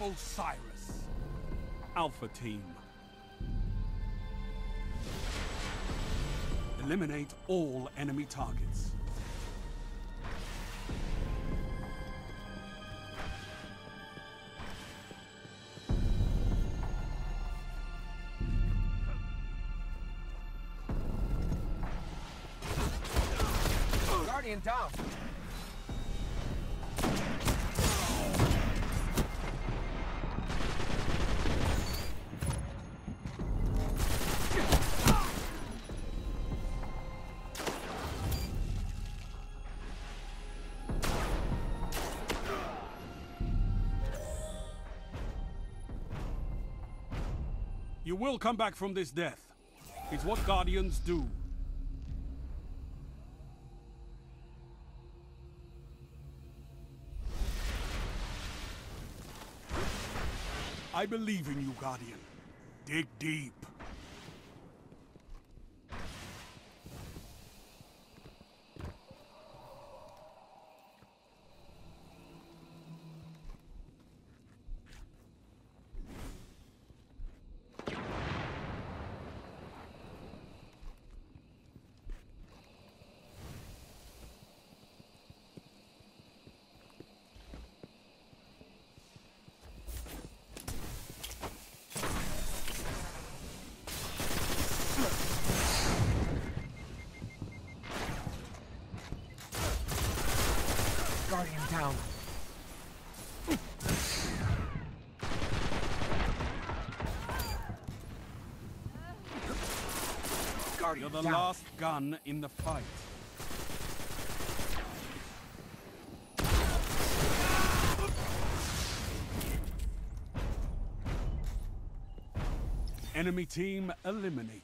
of Osiris. Alpha Team. Eliminate all enemy targets. Guardian down. You will come back from this death. It's what Guardians do. I believe in you, Guardian. Dig deep. Guardian down. Guardian You're the down. last gun in the fight. Enemy team eliminated.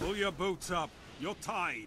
Pull your boots up. You're tied.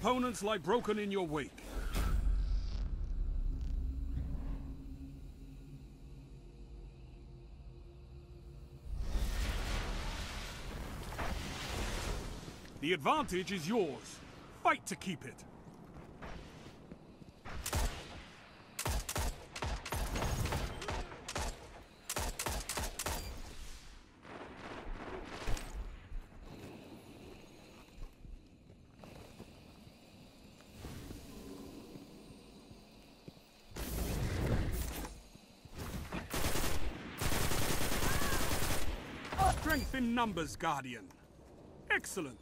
opponents lie broken in your wake. The advantage is yours. Fight to keep it. Strength in numbers, Guardian. Excellent.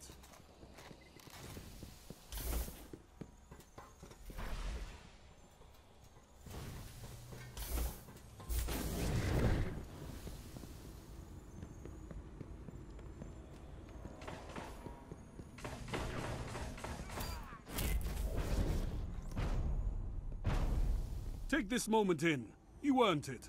Take this moment in. You earned it.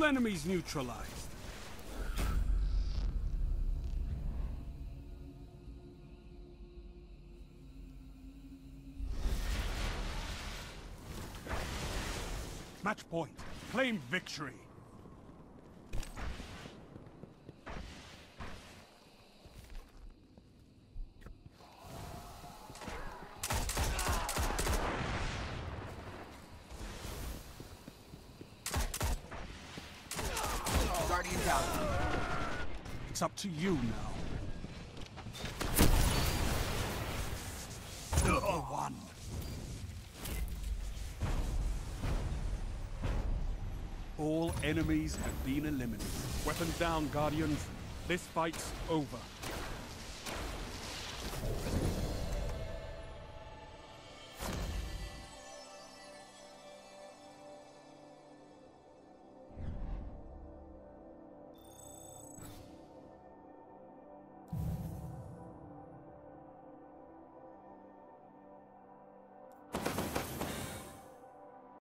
All enemies neutralized. Match point. claim victory. It's up to you now. One. All enemies have been eliminated. Weapons down, Guardians. This fight's over.